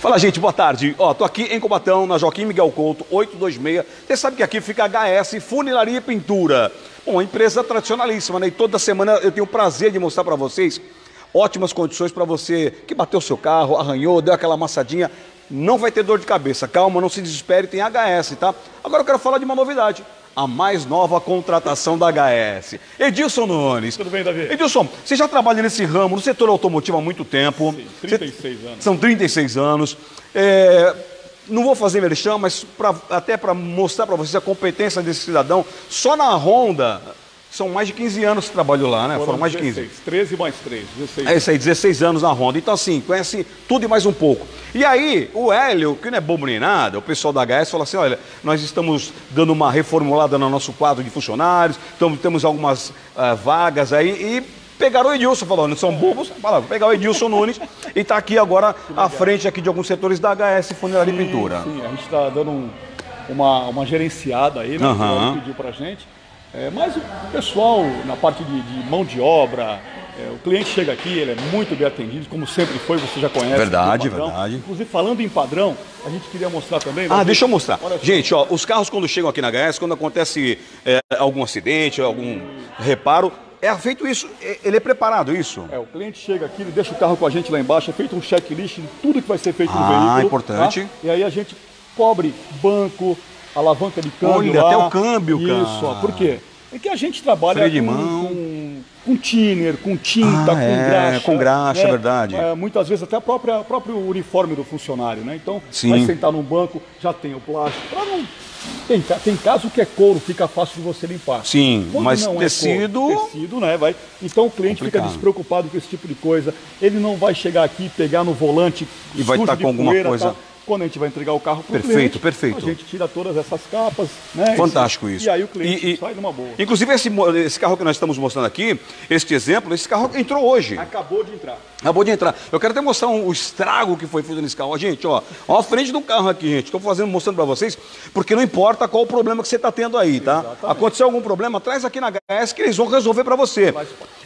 Fala, gente, boa tarde. Ó, tô aqui em Cobatão, na Joaquim Miguel Couto, 826. Você sabe que aqui fica HS Funilaria e Pintura. Bom, uma empresa tradicionalíssima, né? E toda semana eu tenho o prazer de mostrar para vocês ótimas condições para você que bateu seu carro, arranhou, deu aquela amassadinha. Não vai ter dor de cabeça. Calma, não se desespere, tem HS, tá? Agora eu quero falar de uma novidade a mais nova contratação da HS. Edilson Nunes. Tudo bem, Davi? Edilson, você já trabalha nesse ramo, no setor automotivo há muito tempo. Sim, 36 você... anos. São 36 anos. É... Não vou fazer merchan, mas pra, até para mostrar para vocês a competência desse cidadão, só na Honda, são mais de 15 anos que trabalhou lá, né? Foram, Foram mais 16, de 15. 13 mais 3, 16. É isso aí, 16 anos na Honda. Então, assim, conhece tudo e mais um pouco. E aí, o Hélio, que não é bobo nem nada, o pessoal da HS falou assim: olha, nós estamos dando uma reformulada no nosso quadro de funcionários, então temos algumas uh, vagas aí e pegaram o Edilson, falou, não são bobos, falaram, pegar o Edilson Nunes e está aqui agora à frente aqui de alguns setores da HS Funeraria e Pintura. Sim, a gente está dando um, uma, uma gerenciada aí, né? Aham. Que pediu pra gente. É, mas o pessoal, na parte de, de mão de obra, é, o cliente chega aqui, ele é muito bem atendido, como sempre foi, você já conhece. Verdade, verdade. Inclusive, falando em padrão, a gente queria mostrar também. Ah, Davi, deixa eu mostrar. Gente, ó, os carros quando chegam aqui na HS, quando acontece é, algum acidente, algum reparo, é feito isso, é- ele é preparado isso? É, o cliente chega aqui, ele deixa o carro com a gente lá embaixo, é feito um checklist de tudo que vai ser feito no Ah, veículo. importante. tá? E aí a gente cobre banco, alavanca de câmbio. Olha, lá. até o câmbio, cara. Isso, ó, por quê? É que a gente trabalha com, mão. com, com thinner, com tinta, Ah, com é, graxa. com graxa, é verdade. É, muitas vezes até a própria, o próprio uniforme do funcionário, né? Então, Sim. vai sentar num banco, já tem o plástico. Pra não... tem, tem caso que é couro, fica fácil de você limpar. Sim, Quando mas não é tecido- couro, tecido, né? Vai. Então o cliente Complicado. fica despreocupado com esse tipo de coisa. Ele não vai chegar aqui, pegar no volante E vai tá de com alguma poeira, coisa- tal. Quando a gente vai entregar o carro para o Perfeito, cliente, perfeito. a gente tira todas essas capas, né? Fantástico isso. E aí o cliente E- e- sai numa boa. Inclusive, esse, esse carro que nós estamos mostrando aqui, este exemplo, esse carro entrou hoje. Acabou de entrar. Acabou de entrar. Eu quero até mostrar um- o estrago que foi feito nesse carro. Ó, gente, ó, ó a frente do carro aqui, gente. Estou fazendo, mostrando para vocês, porque não importa qual o problema que você está tendo aí, tá? Exatamente. Aconteceu algum problema, traz aqui na HS que eles vão resolver para você.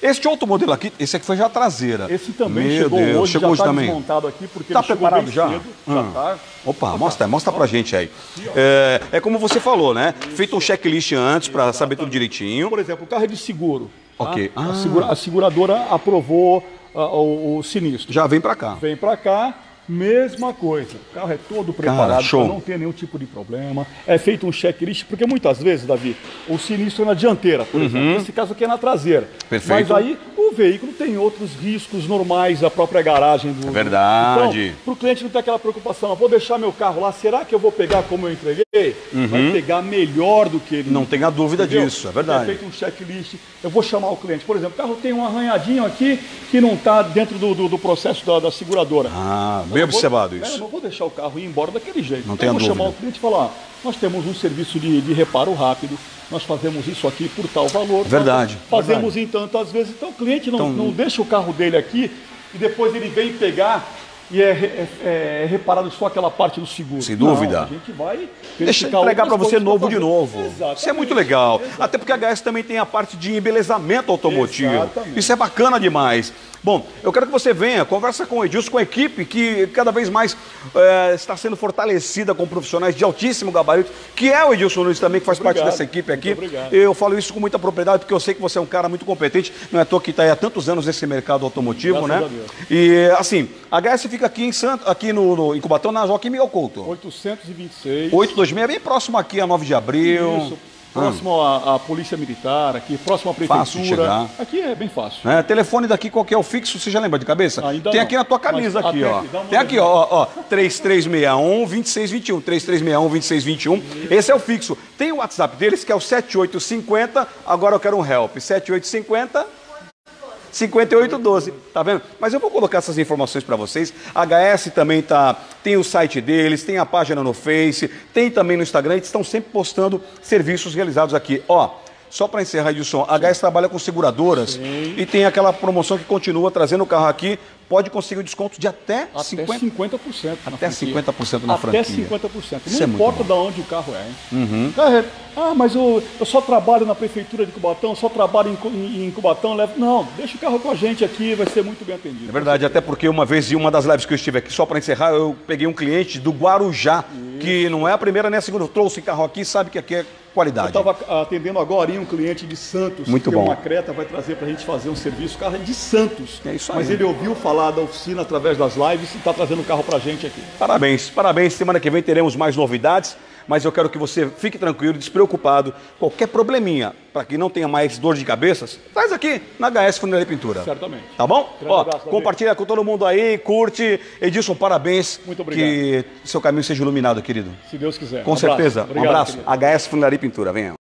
Este outro modelo aqui, esse aqui foi já a traseira. Esse também Meu chegou Deus, hoje, chegou já hoje está também. desmontado aqui, porque Tá preparado já? cedo, Hum. já tá. Opa, mostra, mostra pra gente aí. É, é como você falou, né? Feito um checklist antes para saber tudo direitinho. Por exemplo, o carro é de seguro. tá? Ok. A, Ah. segura- a seguradora aprovou ah, o, o sinistro. Já vem pra cá. Vem pra cá, mesma coisa. O carro é todo preparado para não ter nenhum tipo de problema. É feito um checklist, porque muitas vezes, Davi, o sinistro é na dianteira, por exemplo. Nesse caso aqui é na traseira. Uhum. Perfeito. Mas aí o veículo tem outros riscos normais da própria garagem do. Verdade. Então, para o cliente não ter aquela preocupação, "Ah, vou deixar meu carro lá, será que eu vou pegar como eu entreguei? Vai pegar melhor do que ele. Uhum. Não tenha dúvida Entendeu? disso, é verdade. feito um checklist. Eu vou chamar o cliente. Por exemplo, o carro tem um arranhadinho aqui que não está dentro do, do- do processo da, da seguradora. Ah, bem não vou- observado é, isso. eu não vou deixar o carro ir embora daquele jeito. Não Então tenha eu vou chamar dúvida. o cliente e falar: "Ó, nós temos um serviço de, de reparo rápido, nós fazemos isso aqui por tal valor. Verdade, Fazemos em tantas vezes. Então o cliente não, Então- não deixa o carro dele aqui e depois ele vem pegar. E é, é- é reparado só aquela parte do seguro. Sem dúvida. Não, a gente vai Deixa verificar entregar para você novo de novo. Exatamente. Isso é muito legal. Até porque a HS também tem a parte de embelezamento automotivo. Exatamente. Isso é bacana demais. Bom, eu quero que você venha, conversa com o Edilson, com a equipe que cada vez mais eh, está sendo fortalecida com profissionais de altíssimo gabarito, que é o Edilson Nunes também, que faz parte Obrigado. dessa equipe aqui. Eu falo isso com muita propriedade, porque eu sei que você é um cara muito competente, não é à toa que está aí há tantos anos nesse mercado automotivo, Graças né? E assim, a HS fica aqui em Santo, aqui no, no, em Cubatão, na Joaquim Miguel Couto. 826. 826, bem próximo aqui a 9 de abril. Isso. Próximo à, à Polícia Militar, aqui, próximo à Prefeitura. Fácil chegar. Aqui é bem fácil. Né? Telefone daqui, qual que é o fixo? Você já lembra de cabeça? Ainda Tem não. aqui na tua camisa Mas aqui, ó. aqui, Tem aqui, ó, ó, ó, 3361 2621, 3361 2621. Esse é o fixo. Tem o WhatsApp deles que é o 7850. Agora eu quero um help. 7850 5812, tá vendo? Mas eu vou colocar essas informações para vocês. A HS também tá, tem o site deles, tem a página no Face, tem também no Instagram, eles estão sempre postando serviços realizados aqui. Ó, só para encerrar, Edilson, a HS trabalha com seguradoras e tem aquela promoção que continua trazendo o carro aqui pode conseguir um desconto de até, Até 50%. 50%. na Até franquia. 50% na Até franquia. 50%. Isso Não é importa. Uhum. de onde o carro é, hein? Cara, é, ah, mas eu, eu só trabalho na prefeitura de Cubatão, só trabalho em, em, em Cubatão, levo. Não, deixa o carro com a gente aqui, vai ser muito bem atendido. É verdade, até porque uma vez em uma das lives que eu estive aqui, só para encerrar, eu peguei um cliente do Guarujá, que não é a primeira nem a segunda. Eu trouxe carro aqui, sabe que aqui é Eu qualidade. estava atendendo agora um cliente de Santos, Muito que tem bom. uma Creta, vai trazer para a gente fazer um serviço. O carro é de Santos. É isso aí. Mas ele ouviu falar da oficina através das lives e está trazendo o carro para a gente aqui. Parabéns, parabéns. Semana que vem teremos mais novidades, mas eu quero que você fique tranquilo, despreocupado. Qualquer probleminha, para que não tenha mais dor de cabeças, faz aqui na HS Funilaria e Pintura. Certamente. Tá bom? Grande Ó, abraço, Davi. compartilha com todo mundo aí, curte. Edilson, parabéns. Muito obrigado. Que seu caminho seja iluminado, querido. Se Deus quiser. Com Um abraço. certeza. Obrigado, um abraço. querido. HS Funilaria e Pintura. Venha.